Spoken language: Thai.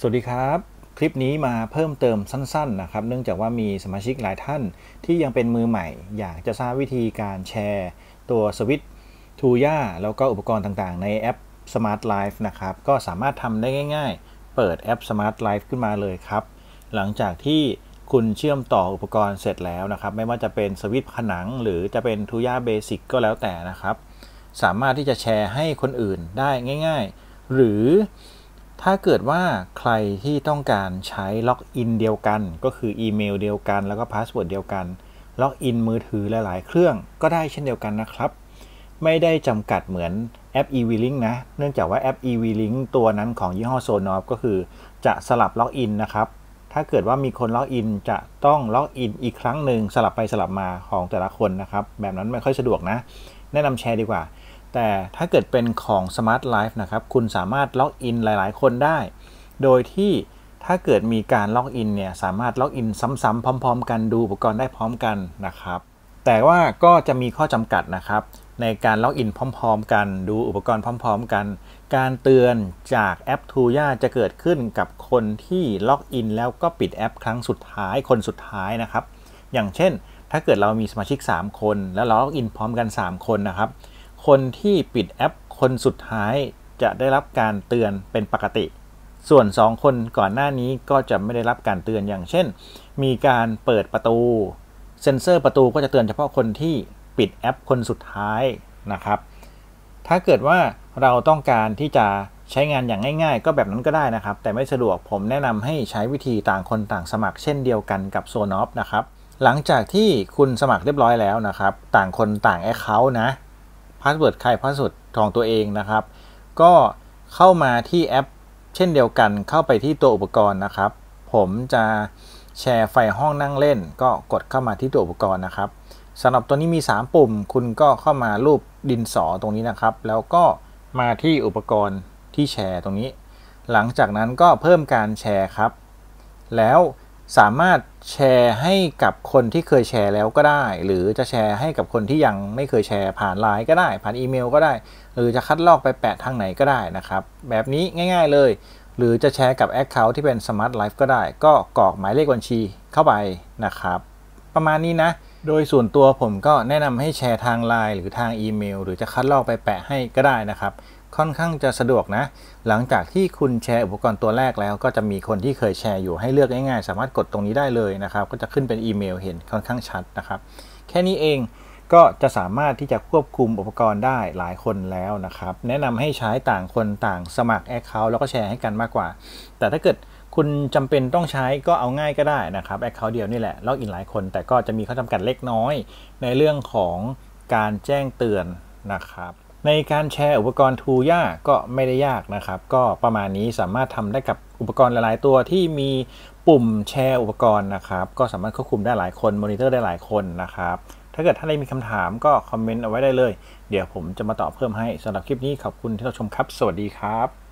สวัสดีครับ คลิปนี้มาเพิ่มเติมสั้นๆนะครับ เนื่องจากว่ามีสมาชิกหลายท่านที่ยังเป็นมือใหม่ อยากจะทราบวิธีการแชร์ ตัวสวิตทูย่าแล้วก็อุปกรณ์ต่างๆ ในแอป Smart Life นะครับ ก็สามารถทำได้ง่าย ๆ เปิดแอป Smart Life ขึ้นมาเลยครับ หลังจากที่คุณเชื่อมต่ออุปกรณ์เสร็จแล้วนะครับ ไม่ว่าจะเป็นสวิตผนัง หรือจะเป็นทูย่าเบสิกก็แล้วแต่นะครับ สามารถที่จะแชร์ให้คนอื่นได้ง่าย ๆ หรือ ถ้าเกิดว่าใครที่ต้องการใช้ล็อกอินเดียวกัน ก็คืออีเมลเดียวกัน แล้วก็พาสเวิร์ดเดียวกัน ล็อกอินมือถือหลาย ๆ เครื่องก็ได้เช่นเดียวกันนะครับ ไม่ได้จำกัดเหมือนแอป e-v-link นะ เนื่องจากว่าแอป e-v-link ตัวนั้นของยี่ห้อ Sonoff ก็คือจะสลับล็อกอินนะครับ ถ้าเกิดว่ามีคนล็อกอินจะต้องล็อกอินอีกครั้งหนึ่งสลับไปสลับมาของแต่ละคนนะครับ แบบนั้นไม่ค่อยสะดวกนะ แนะนำแชร์ดีกว่า แต่ถ้าเกิดเป็นของ Smart Life นะครับ คุณสามารถล็อกอินหลาย ๆ คนได้ โดยที่ถ้าเกิดมีการล็อกอินเนี่ย สามารถล็อกอินซ้ำๆพร้อม ๆ กันดูอุปกรณ์ได้พร้อมกันนะครับ แต่ว่าก็จะมีข้อจำกัดนะครับ ในการล็อกอินพร้อม ๆ กันดูอุปกรณ์พร้อม ๆ กัน การเตือนจากแอป t u y a จะเกิดขึ้นกับคนที่ล็อกอินแล้วก็ปิดแอปครั้งสุดท้ายคนสุดท้ายนะครับ อย่างเช่น ถ้าเกิดเรามีสมาชิก 3 คน แล้วเราล็อกอินพร้อมกัน 3 คนนะครับ คนที่ปิดแอปคนสุดท้ายจะได้รับการเตือนเป็นปกติ ส่วน 2 คนก่อนหน้านี้ก็จะไม่ได้รับการเตือนอย่างเช่น มีการเปิดประตู เซ็นเซอร์ประตูก็จะเตือนเฉพาะคนที่ปิดแอปคนสุดท้ายนะครับ ถ้าเกิดว่าเราต้องการที่จะใช้งานอย่างง่ายๆ ก็แบบนั้นก็ได้นะครับ แต่ไม่สะดวกผมแนะนำให้ใช้วิธีต่างคนต่างสมัครเช่นเดียวกันกับ Sonoff นะครับหลังจากที่คุณสมัครเรียบร้อยแล้วนะครับ ต่างคนต่าง account นะ password ใคร password ของตัวเองนะครับ ก็เข้ามาที่แอป เช่นเดียวกันเข้าไปที่ตัวอุปกรณ์นะครับ ผมจะแชร์ไฟห้องนั่งเล่น ก็กดเข้ามาที่ตัวอุปกรณ์นะครับสำหรับตัวนี้มี 3 ปุ่ม คุณก็เข้ามารูปดินสอตรงนี้นะครับ แล้วก็มาที่อุปกรณ์ที่แชร์ตรงนี้ หลังจากนั้นก็เพิ่มการแชร์ครับ แล้ว สามารถแชร์ให้กับคนที่เคยแชร์แล้วก็ได้ หรือจะแชร์ให้กับคนที่ยังไม่เคยแชร์ผ่านไลน์ก็ได้ ผ่านอีเมลก็ได้ หรือจะคัดลอกไปแปะทางไหนก็ได้นะครับ แบบนี้ง่ายๆเลย หรือจะแชร์กับ Account ที่เป็น Smart Life ก็ได้ ก็กรอกหมายเลขบัญชีเข้าไปนะครับ ประมาณนี้นะ โดยส่วนตัวผมก็แนะนำให้แชร์ทางไลน์หรือทางอีเมล หรือจะคัดลอกไปแปะให้ก็ได้นะครับ ค่อนข้างจะสะดวกนะ หลังจากที่คุณแชร์อุปกรณ์ตัวแรกแล้ว ก็จะมีคนที่เคยแชร์อยู่ให้เลือกง่ายๆ สามารถกดตรงนี้ได้เลยนะครับ ก็จะขึ้นเป็นอีเมลเห็นค่อนข้างชัดนะครับ แค่นี้เองก็จะสามารถที่จะควบคุมอุปกรณ์ได้หลายคนแล้วนะครับ แนะนำให้ใช้ต่างคนต่างสมัคร Account แล้วก็แชร์ให้กันมากกว่า แต่ถ้าเกิดคุณจำเป็นต้องใช้ก็เอาง่ายก็ได้นะครับแอคเคาท์เดียวนี่แหละล็อกอินหลายคน แต่ก็จะมีข้อจำกัดเล็กน้อย ในเรื่องของการแจ้งเตือนนะครับ ในการแชร์อุปกรณ์ทูย่าก็ไม่ได้ยากนะครับ ก็ประมาณนี้สามารถทำได้กับอุปกรณ์หลายๆ ตัวที่มีปุ่มแชร์อุปกรณ์นะครับ ก็สามารถควบคุมได้หลายคนมอนิเตอร์ได้หลายคนนะครับ ถ้าเกิดท่านใดมีคำถามก็คอมเมนต์เอาไว้ได้เลย เดี๋ยวผมจะมาตอบเพิ่มให้สำหรับคลิปนี้ขอบคุณที่รับชมครับ สวัสดีครับ